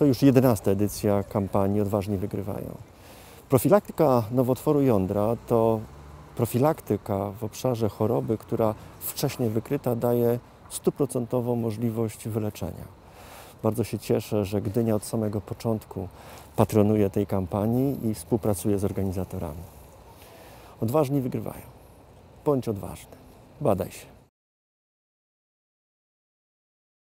To już 11 edycja kampanii Odważni Wygrywają. Profilaktyka nowotworu jądra to profilaktyka w obszarze choroby, która wcześniej wykryta daje stuprocentową możliwość wyleczenia. Bardzo się cieszę, że Gdynia od samego początku patronuje tej kampanii i współpracuje z organizatorami. Odważni wygrywają. Bądź odważny. Badaj się.